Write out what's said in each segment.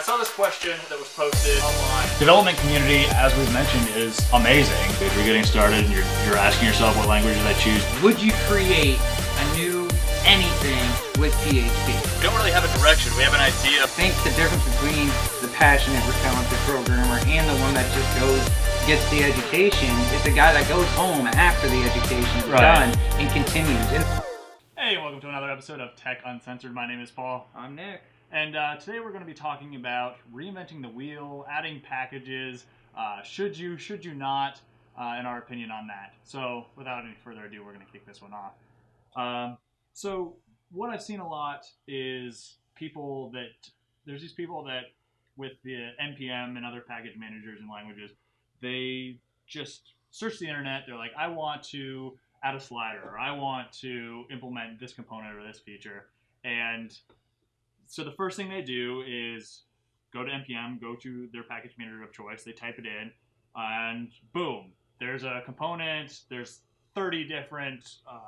I saw this question that was posted online. Development community, as we've mentioned, is amazing. If you're getting started and you're, you're asking yourself what language should I choose, Would you create a new anything with PHP? We don't really have a direction. We have an idea. I think the difference between the passionate or talented programmer and the one that just goes gets the education is the guy that goes home after the education is Right. done and continues. Hey, welcome to another episode of Tech Uncensored. My name is Paul, I'm Nick. And uh, today we're going to be talking about reinventing the wheel, adding packages. Uh, should you? Should you not? Uh, in our opinion on that. So, without any further ado, we're going to kick this one off. Um, so, what I've seen a lot is people that there's these people that with the npm and other package managers and languages, they just search the internet. They're like, I want to add a slider, or I want to implement this component or this feature. And so the first thing they do is go to npm, go to their package manager of choice, they type it in, and boom, there's a component. There's 30 different uh,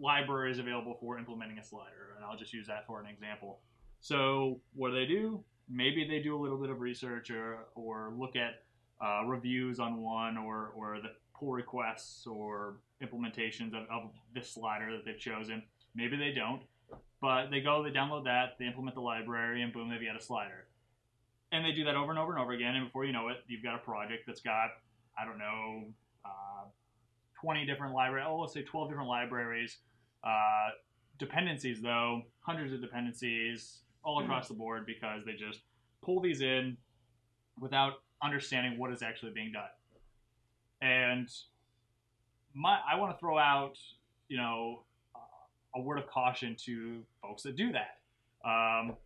libraries available for implementing a slider, and I'll just use that for an example. So what do they do? Maybe they do a little bit of research or, or look at uh, reviews on one or, or the pull requests or implementations of, of this slider that they've chosen. Maybe they don't, but they go, they download that, they implement the library, and boom, they've got a slider. And they do that over and over and over again, and before you know it, you've got a project that's got, I don't know, uh, 20 different libraries, oh, let's say 12 different libraries. Uh, dependencies, though, hundreds of dependencies all across the board because they just pull these in without understanding what is actually being done. And my, I want to throw out, you know, a word of caution to folks that do that. Um,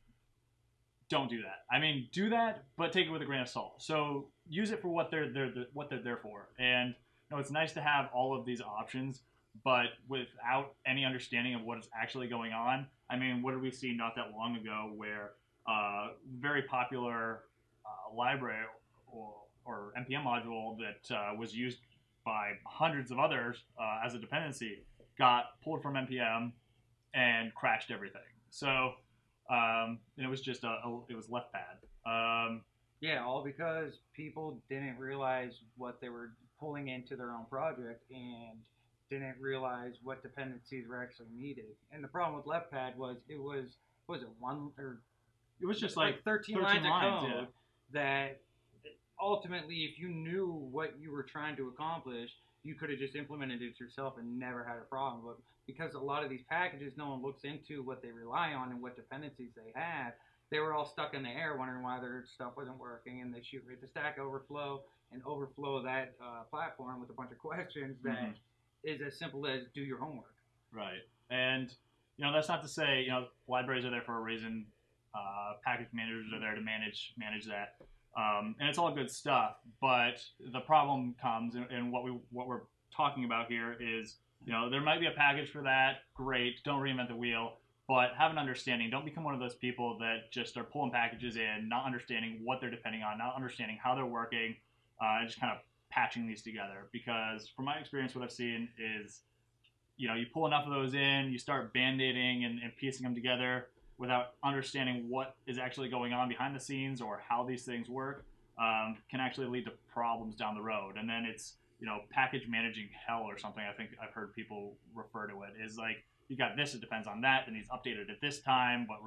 don't do that. I mean, do that, but take it with a grain of salt. So use it for what they're they're, they're what they're there for. And you know, it's nice to have all of these options, but without any understanding of what is actually going on. I mean, what did we see not that long ago where uh, very popular uh, library or, or npm module that uh, was used by hundreds of others uh, as a dependency got pulled from npm and crashed everything. So um, and it was just a, a it was left pad. Um, Yeah, all because people didn't realize what they were pulling into their own project and didn't realize what dependencies were actually needed. And the problem with left pad was it was was it one or it was just like 13, 13 lines, lines, of code yeah. that ultimately, if you knew what you were trying to accomplish, you could have just implemented it yourself and never had a problem. But because a lot of these packages, no one looks into what they rely on and what dependencies they have, they were all stuck in the air wondering why their stuff wasn't working, and they shoot right to Stack Overflow and overflow that uh, platform with a bunch of questions that Mhm. is as simple as do your homework. Right. And you know, that's not to say, you know, libraries are there for a reason. Uh, package managers are there to manage manage that. Um, and it's all good stuff, but the problem comes, and, and what we what we're talking about here is, you know, there might be a package for that. Great, don't reinvent the wheel, but have an understanding. Don't become one of those people that just are pulling packages in, not understanding what they're depending on, not understanding how they're working, uh, and just kind of patching these together. Because from my experience, what I've seen is you know, you pull enough of those in, you start band-aiding and, and piecing them together without understanding what is actually going on behind the scenes or how these things work, um, can actually lead to problems down the road. And then it's, you know, package managing hell or something. I think I've heard people refer to it is like, you got this, it depends on that, and he's updated at this time, but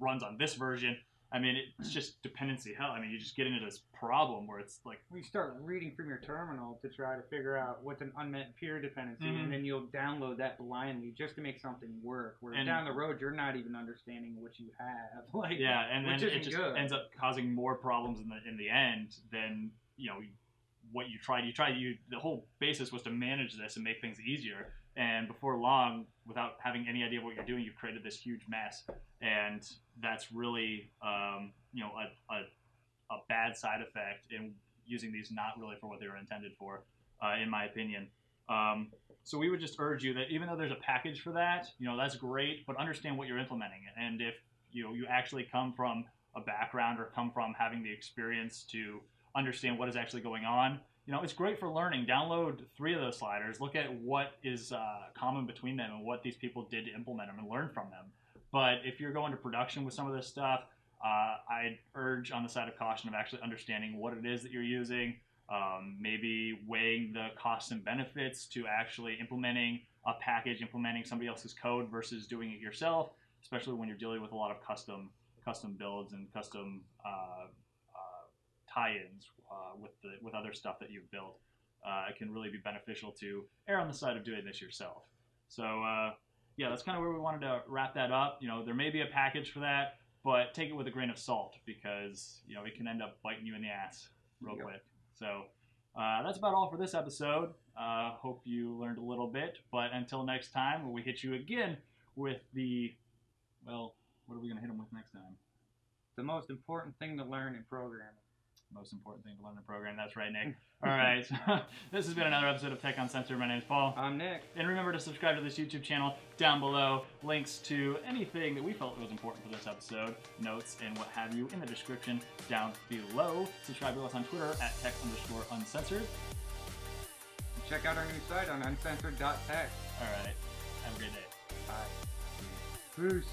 runs on this version. I mean, it's just dependency hell. I mean, you just get into this problem where it's like, We start reading from your terminal to try to figure out what's an unmet peer dependency, Mhm. and then you'll download that blindly just to make something work. Where And- down the road, you're not even understanding what you have. Like, yeah, and then it just good. ends up causing more problems in the in the end than you know what you tried. You tried you the whole basis was to manage this and make things easier. And before long, without having any idea what you're doing, you've created this huge mess, and that's really um, you know a, a a bad side effect in using these not really for what they were intended for, uh, in my opinion. Um, so we would just urge you that even though there's a package for that, you know that's great, but understand what you're implementing. And if you know you actually come from a background or come from having the experience to understand what is actually going on, you know, it's great for learning. Download three of those sliders, look at what is uh, common between them and what these people did to implement them and learn from them. But if you're going to production with some of this stuff, uh, I urge on the side of caution of actually understanding what it is that you're using, um, maybe weighing the costs and benefits to actually implementing a package, implementing somebody else's code versus doing it yourself, especially when you're dealing with a lot of custom custom builds and custom uh, tie-ins uh, with the with other stuff that you've built. Uh, it can really be beneficial to err on the side of doing this yourself. So uh, yeah, that's kind of where we wanted to wrap that up. You know, there may be a package for that, but take it with a grain of salt because you know it can end up biting you in the ass real Yep. quick. So uh, that's about all for this episode. Uh, hope you learned a little bit. But until next time, we hit you again with the well, what are we gonna hit them with next time? The most important thing to learn in programming. Most important thing to learn in the program. That's right, Nick. All right, this has been another episode of Tech Uncensored. My name is Paul. I'm Nick. And remember to subscribe to this YouTube channel down below. Links to anything that we felt was important for this episode, notes, and what have you in the description down below. Subscribe to us on Twitter at tech underscore uncensored. Check out our new site on uncensored.tech. All right. Have a great day. Bye. Peace.